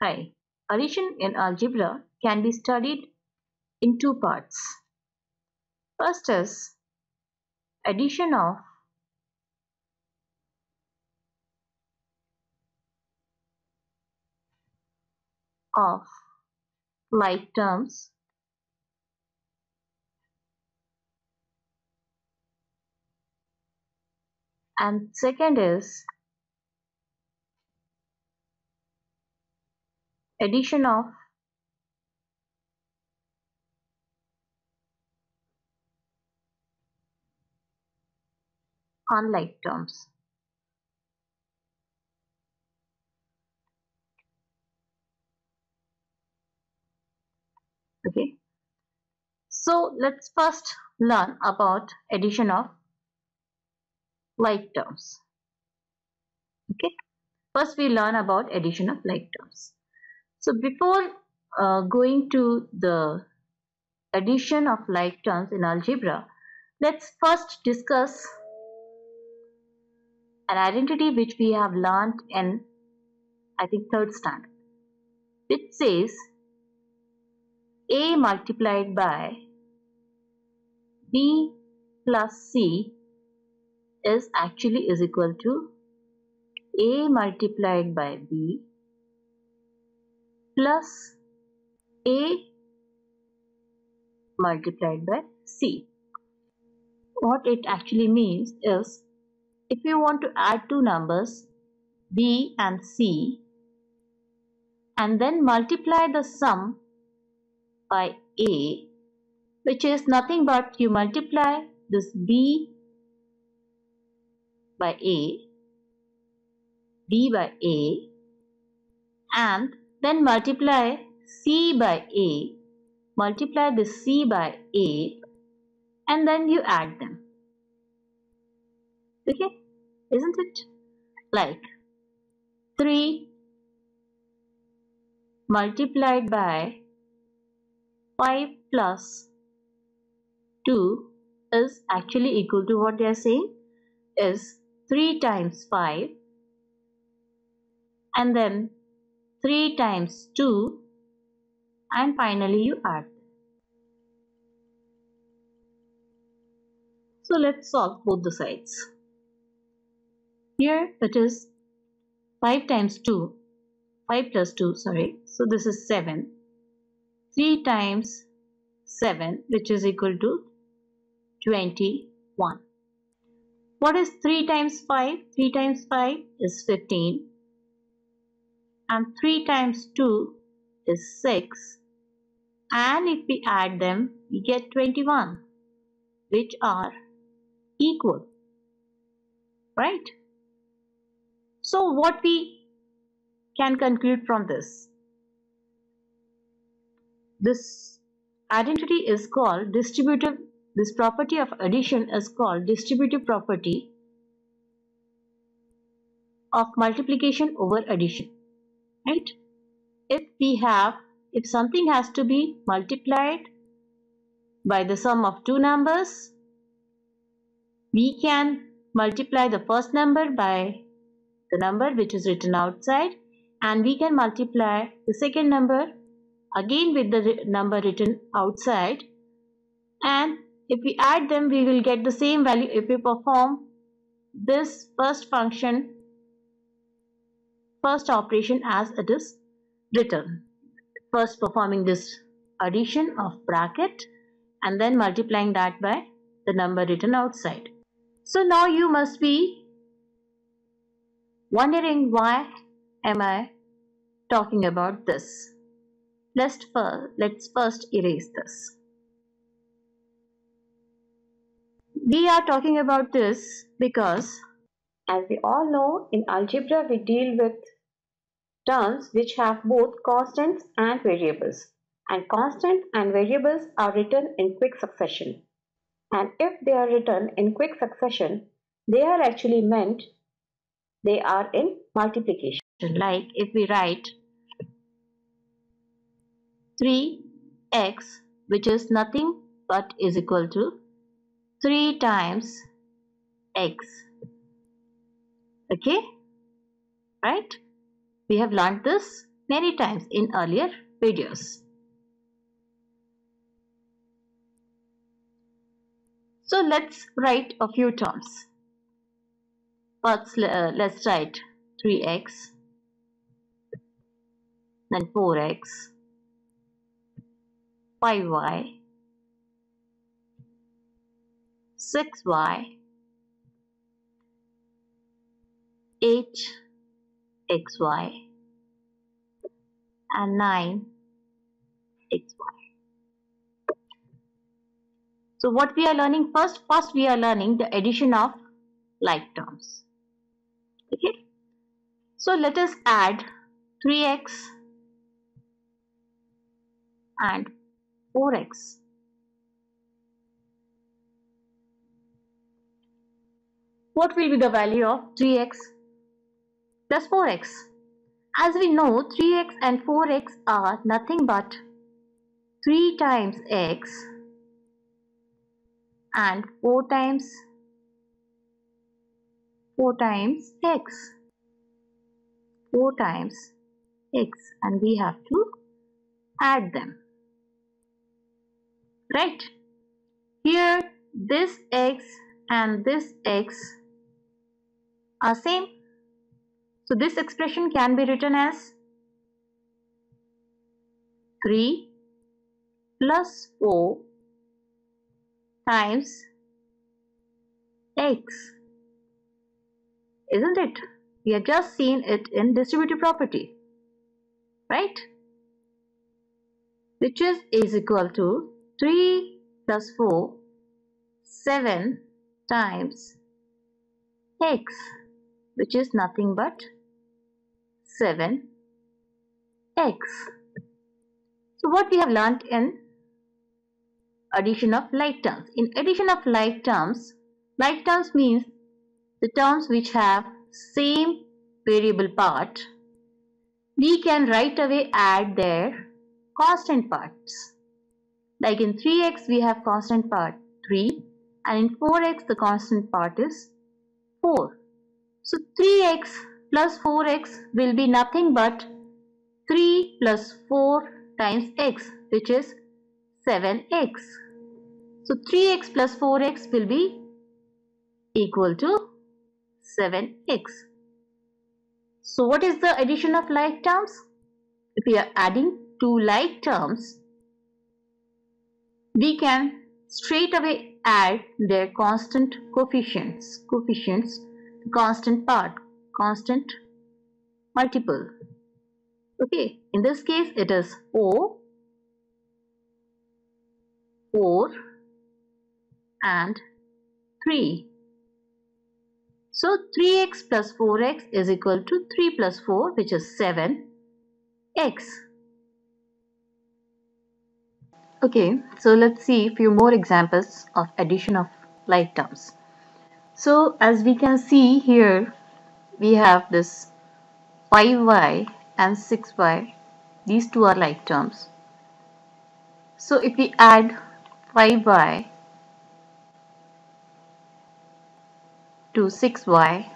Hi. Addition in algebra can be studied in two parts. First is addition of of like terms and second is addition of unlike terms. Okay. So let's first learn about addition of like terms. Okay. First we learn about addition of like terms. So before uh, going to the addition of like terms in algebra, let's first discuss an identity which we have learned in I think third standard. It says A multiplied by B plus C is actually is equal to A multiplied by B plus A multiplied by C. What it actually means is if you want to add two numbers B and C and then multiply the sum by A which is nothing but you multiply this B by A B by A and then multiply C by A, multiply the C by A and then you add them. Okay, isn't it? Like 3 multiplied by 5 plus 2 is actually equal to what they are saying is 3 times 5 and then 3 times 2 and finally you add. So let's solve both the sides. Here it is 5 times 2, 5 plus 2 sorry, so this is 7. 3 times 7 which is equal to 21. What is 3 times 5? 3 times 5 is 15 and 3 times 2 is 6 and if we add them we get 21 which are equal right? So what we can conclude from this? This identity is called distributive this property of addition is called distributive property of multiplication over addition right? If we have if something has to be multiplied by the sum of two numbers we can multiply the first number by the number which is written outside and we can multiply the second number again with the number written outside. And if we add them we will get the same value. If we perform this first function first operation as it is written. First performing this addition of bracket and then multiplying that by the number written outside. So now you must be wondering why am I talking about this. Let's first, let's first erase this. We are talking about this because as we all know, in algebra we deal with terms which have both constants and variables. And constants and variables are written in quick succession. And if they are written in quick succession, they are actually meant they are in multiplication. Like if we write 3x which is nothing but is equal to 3 times x okay right we have learned this many times in earlier videos. So let's write a few terms. First, uh, let's write 3x, then 4x, 5y, 6y, 8xy, and 9xy. So what we are learning first, first we are learning the addition of like terms. Okay. So let us add 3x and 4x. What will be the value of 3x plus 4x? As we know 3x and 4x are nothing but 3 times x and 4 times 4 times x. 4 times x and we have to add them. Right? Here this x and this x are same so this expression can be written as 3 plus 4 times x. Isn't it? We have just seen it in distributive property. Right? Which is is equal to 3 plus 4, 7 times x which is nothing but 7x. So what we have learnt in addition of like terms. In addition of like terms, like terms means the terms which have same variable part. We can right away add their constant parts. Like in 3x we have constant part 3 and in 4x the constant part is 4. So 3x plus 4x will be nothing but 3 plus 4 times x which is 7x. So 3x plus 4x will be equal to 7x. So what is the addition of like terms? If we are adding two like terms, we can straight away add their constant coefficients, coefficients, constant part, constant multiple. Okay, in this case it is O 4 and 3. So 3x plus 4x is equal to 3 plus 4 which is 7x. Okay, so let's see a few more examples of addition of like terms. So as we can see here, we have this 5y and 6y. These two are like terms. So if we add 5y to 6y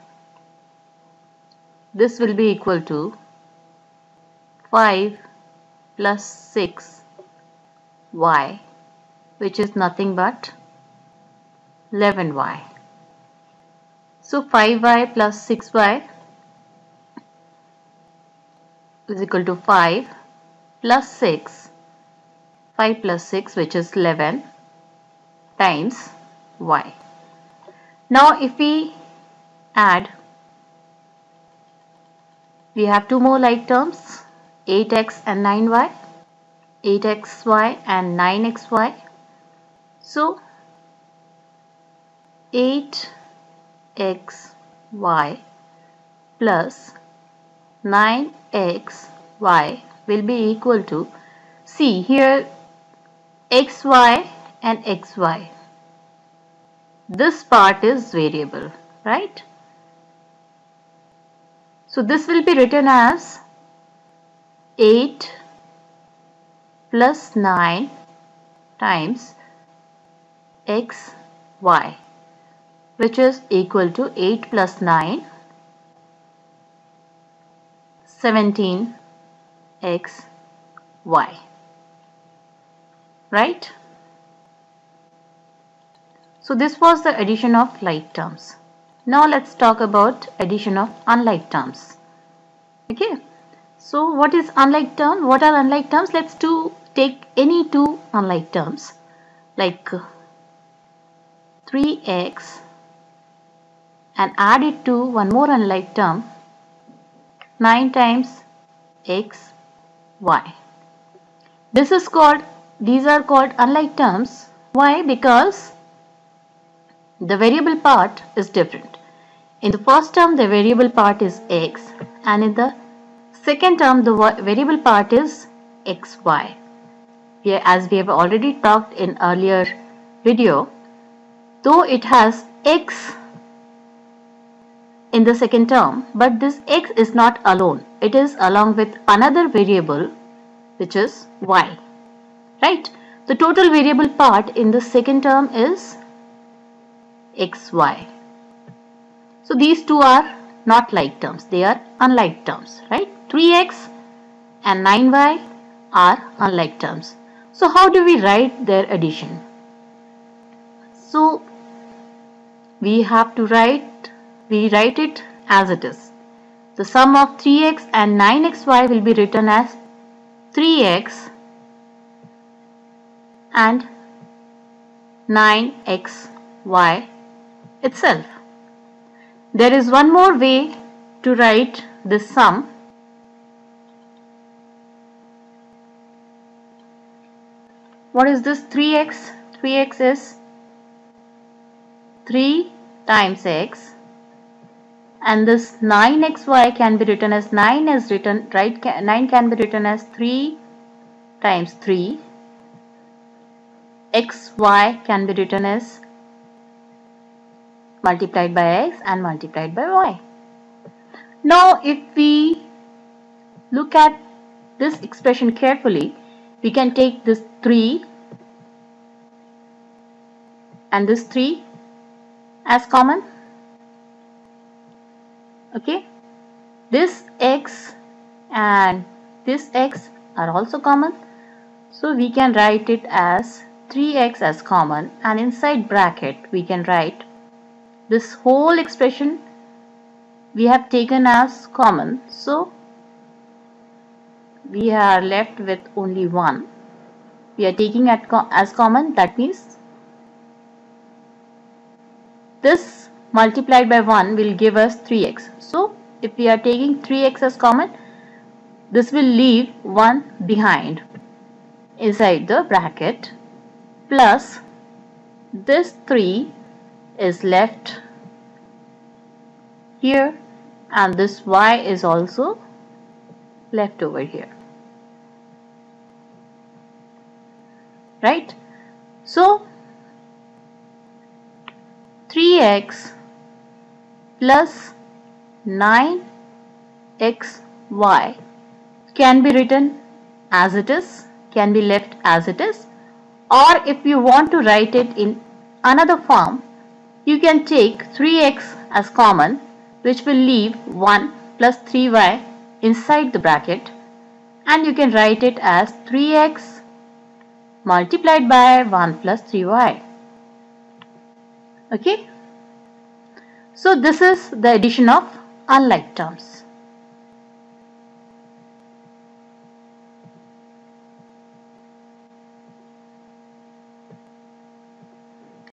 this will be equal to 5 plus 6y which is nothing but 11y. So 5y plus 6y is equal to 5 plus 6 5 plus 6 which is 11 times y. Now if we add, we have two more like terms 8x and 9y, 8xy and 9xy. So 8xy plus 9xy will be equal to see here xy and xy. This part is variable, right? So this will be written as 8 plus 9 times x y which is equal to 8 plus 9 17 x, y. Right? So this was the addition of like terms. Now let's talk about addition of unlike terms. Okay. So what is unlike term? What are unlike terms? Let's do take any two unlike terms like 3x and add it to one more unlike term 9 times x y. This is called these are called unlike terms. Why? Because the variable part is different. In the first term the variable part is x and in the second term the variable part is xy. As we have already talked in earlier video, though it has x in the second term, but this x is not alone. It is along with another variable which is y. Right? The total variable part in the second term is xy. So these two are not like terms. They are unlike terms. Right? 3x and 9y are unlike terms. So how do we write their addition? So we have to write, we write it as it is. The sum of 3x and 9xy will be written as 3x and 9xy itself. There is one more way to write this sum What is this 3x? 3x is 3 times x and this 9xy can be written as 9 is written right 9 can be written as 3 times 3 xy can be written as multiplied by x and multiplied by y. Now if we look at this expression carefully we can take this 3 and this 3 as common okay? This x and this x are also common. So we can write it as 3x as common and inside bracket we can write this whole expression we have taken as common. So we are left with only 1 we are taking as common that means this multiplied by 1 will give us 3x so if we are taking 3x as common this will leave 1 behind inside the bracket. Plus this 3 is left here and this y is also left over here. Right? So 3x plus 9xy can be written as it is can be left as it is or if you want to write it in another form you can take 3x as common which will leave 1 plus 3y inside the bracket and you can write it as 3x multiplied by 1 plus 3y. Okay. So this is the addition of unlike terms.